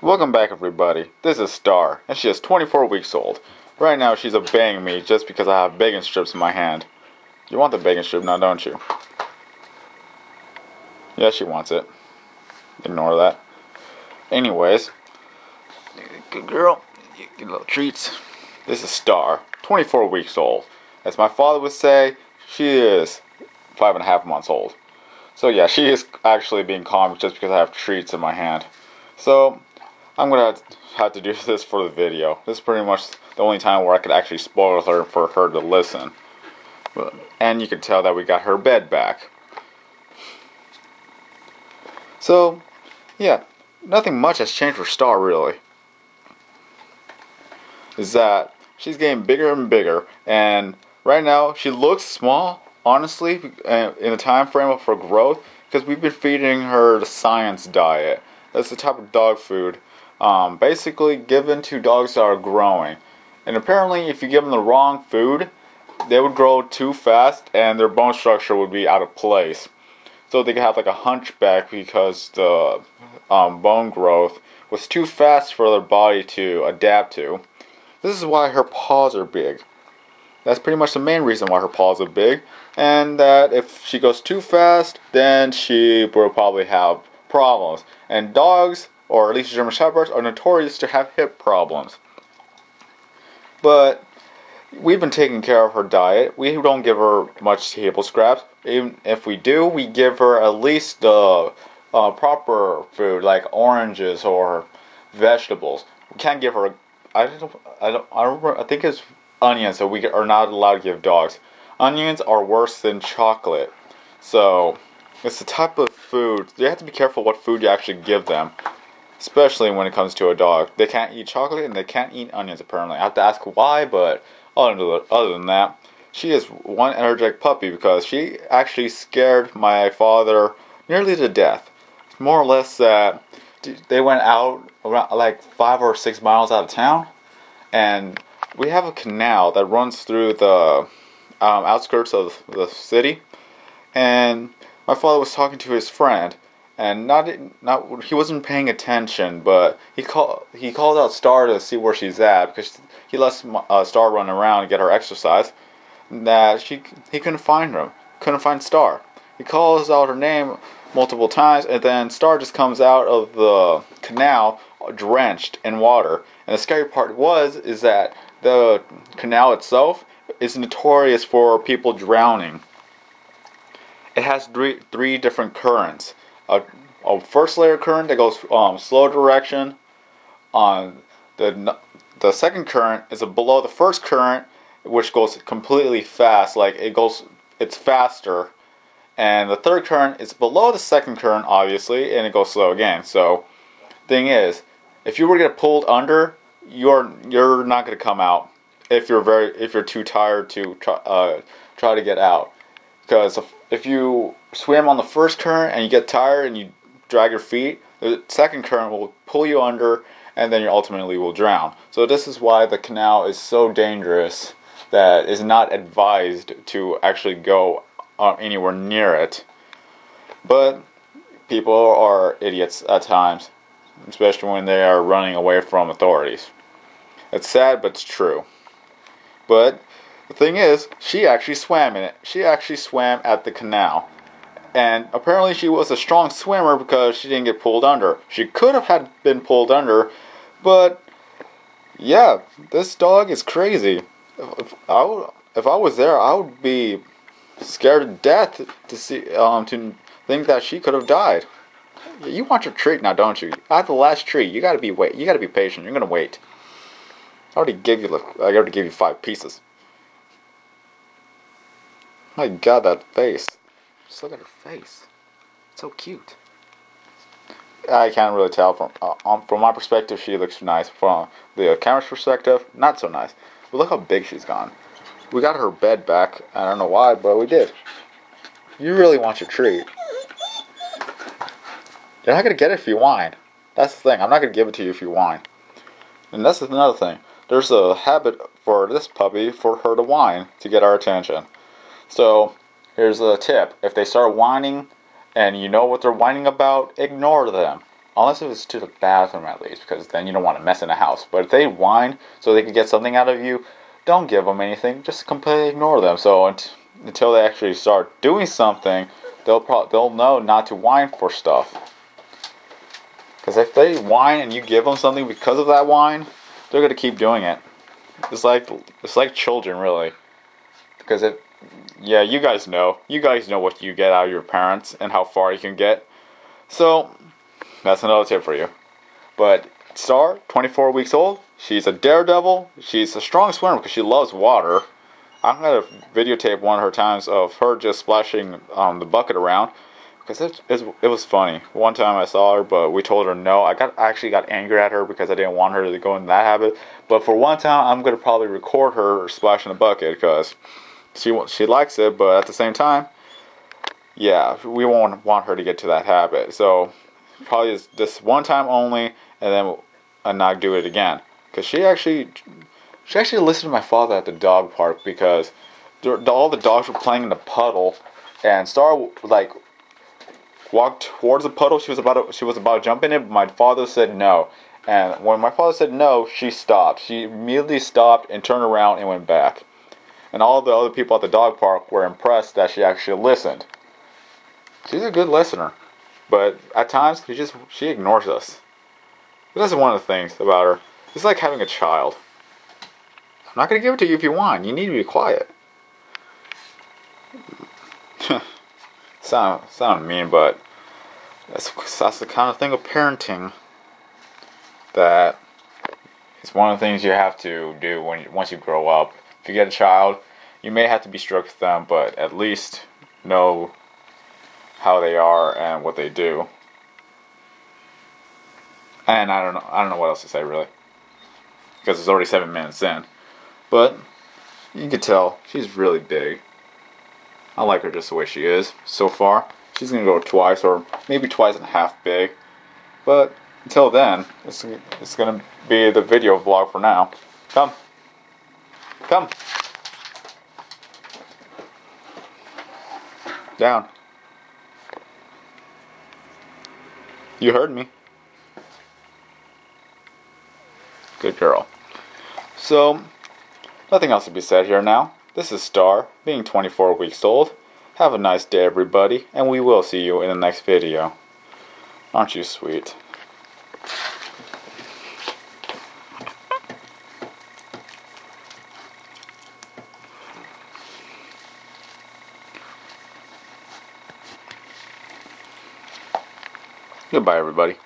Welcome back, everybody. This is Star, and she is 24 weeks old. Right now, she's obeying me just because I have bacon strips in my hand. You want the bacon strip now, don't you? Yeah, she wants it. Ignore that. Anyways, good girl. You get little treats. This is Star, 24 weeks old. As my father would say, she is five and a half months old. So yeah, she is actually being calm just because I have treats in my hand. So I'm gonna have to do this for the video. This is pretty much the only time where I could actually spoil her for her to listen. And you can tell that we got her bed back. So, yeah, nothing much has changed for Star really. Is that she's getting bigger and bigger, and right now she looks small, honestly, in the time frame of her growth, because we've been feeding her the science diet. That's the type of dog food um, basically given to dogs that are growing. And apparently, if you give them the wrong food, they would grow too fast and their bone structure would be out of place. So they could have like a hunchback because the um, bone growth was too fast for their body to adapt to. This is why her paws are big. That's pretty much the main reason why her paws are big. And that if she goes too fast, then she will probably have problems. And dogs or at least German Shepherds, are notorious to have hip problems. But we've been taking care of her diet. We don't give her much table scraps. Even if we do, we give her at least the uh, proper food like oranges or vegetables. We can't give her. I don't. I don't. I remember. I think it's onions that we are not allowed to give dogs. Onions are worse than chocolate. So it's the type of food. You have to be careful what food you actually give them especially when it comes to a dog. They can't eat chocolate and they can't eat onions apparently. I have to ask why, but other than that, she is one energetic puppy because she actually scared my father nearly to death. More or less that they went out around like five or six miles out of town, and we have a canal that runs through the um, outskirts of the city, and my father was talking to his friend and not not he wasn't paying attention, but he called he called out Star to see where she's at because he lets uh, Star run around and get her exercise. That she he couldn't find her, couldn't find Star. He calls out her name multiple times, and then Star just comes out of the canal drenched in water. And the scary part was is that the canal itself is notorious for people drowning. It has three three different currents a, a first layer current that goes um, slow direction. On the the second current is below the first current, which goes completely fast. Like it goes, it's faster. And the third current is below the second current, obviously, and it goes slow again. So, thing is, if you were to get pulled under, you're you're not going to come out if you're very if you're too tired to try uh, try to get out because if you swim on the first current and you get tired and you drag your feet, the second current will pull you under and then you ultimately will drown. So this is why the canal is so dangerous that is not advised to actually go uh, anywhere near it. But people are idiots at times, especially when they are running away from authorities. It's sad, but it's true. But the thing is, she actually swam in it. She actually swam at the canal. And apparently she was a strong swimmer because she didn't get pulled under. She could have had been pulled under, but yeah, this dog is crazy. If I, would, if I was there, I would be scared to death to see um to think that she could have died. You want your treat now, don't you? I have the last treat. You gotta be wait. You gotta be patient. You're gonna wait. I already gave you. I already gave you five pieces. My god, that face. Just look at her face. So cute. I can't really tell from uh, um, from my perspective. She looks nice. From the camera's perspective, not so nice. But look how big she's gone. We got her bed back. I don't know why, but we did. You really want your treat. You're not gonna get it if you whine. That's the thing. I'm not gonna give it to you if you whine. And that's another thing. There's a habit for this puppy for her to whine to get our attention. So here's a tip: if they start whining and you know what they're whining about, ignore them. unless it's to the bathroom at least, because then you don't want to mess in the house. But if they whine so they can get something out of you, don't give them anything. Just completely ignore them. So until they actually start doing something, they'll pro- they'll know not to whine for stuff. Because if they whine and you give them something because of that whine, they're gonna keep doing it. It's like it's like children, really. Because it, yeah, you guys know. You guys know what you get out of your parents and how far you can get. So that's another tip for you. But Star, 24 weeks old, she's a daredevil. She's a strong swimmer because she loves water. I'm gonna videotape one of her times of her just splashing um, the bucket around because it, it, it, was funny. One time I saw her, but we told her no. I got I actually got angry at her because I didn't want her to go in that habit. But for one time, I'm gonna probably record her splashing the bucket because she she likes it. But at the same time, yeah, we won't want her to get to that habit. So probably this one time only, and then and not do it again. Because she actually she actually listened to my father at the dog park because all the dogs were playing in the puddle, and Star like walked towards the puddle. She was about to, she was about to jump in it, but my father said no. And when my father said no, she stopped. She immediately stopped and turned around and went back. And all the other people at the dog park were impressed that she actually listened. She's a good listener, but at times she just she ignores us. But that's one of the things about her. It's like having a child. I'm not going to give it to you if you want. You need to be quiet. sound sound mean, but that's that's the kind of thing of parenting that it's one of the things you have to do when once you grow up. If you get a child, you may have to be strict with them, but at least know how they are and what they do. And I don't know I don't know what else to say really. Because it's already seven minutes in. But you can tell she's really big. I like her just the way she is so far. She's gonna go twice or maybe twice and a half big. But until then, it's, it's gonna be the video vlog for now. Come. Come. Down. You heard me. Good girl. So, nothing else to be said here now. This is Star, being 24 weeks old. Have a nice day, everybody, and we will see you in the next video. Aren't you sweet? Goodbye, everybody.